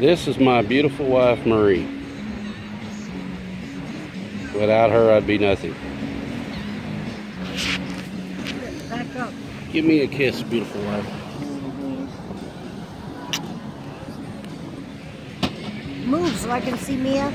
This is my beautiful wife, Marie. Without her, I'd be nothing. Back up. Give me a kiss, beautiful wife. Move so I can see Mia.